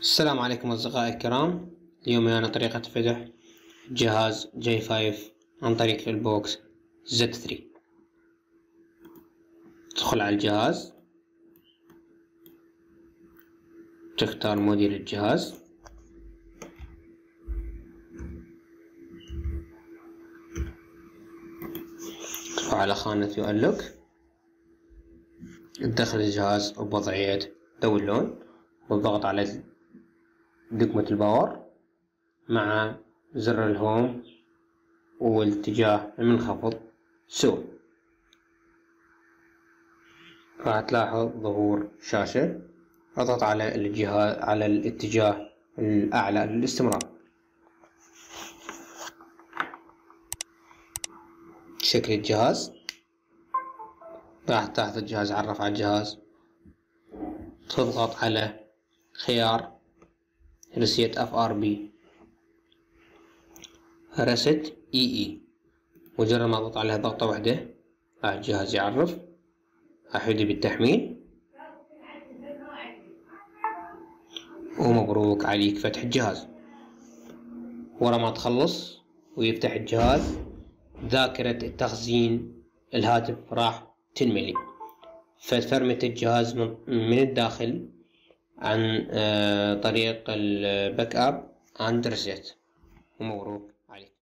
السلام عليكم أصدقائي الكرام. اليوم أنا طريقة فتح جهاز J five عن طريق ال box Z three تدخل على الجهاز. تختار موديل الجهاز. تروح على خانة unlock تدخل الجهاز بوضعية download بالضغط على دقمة ال power مع زر ال home والاتجاه المنخفض صوت راح تلاحظ ظهور شاشة أضغط على الجهاز على الاتجاه الأعلى للاستمرار. شكل الجهاز. راح تاخذ الجهاز عرف على الجهاز. تضغط على خيار reset FRP. reset اي اي. مجرد ما اضغط عليها ضغطة واحدة راح الجهاز يعرف. راح يبدي بالتحميل. ومبروك عليك فتح الجهاز. ورا ما تخلص ويفتح الجهاز ذاكرة التخزين الهاتف راح تنملي. فتفرمت الجهاز من الداخل عن آه، طريق ال backup عند reset ومبروك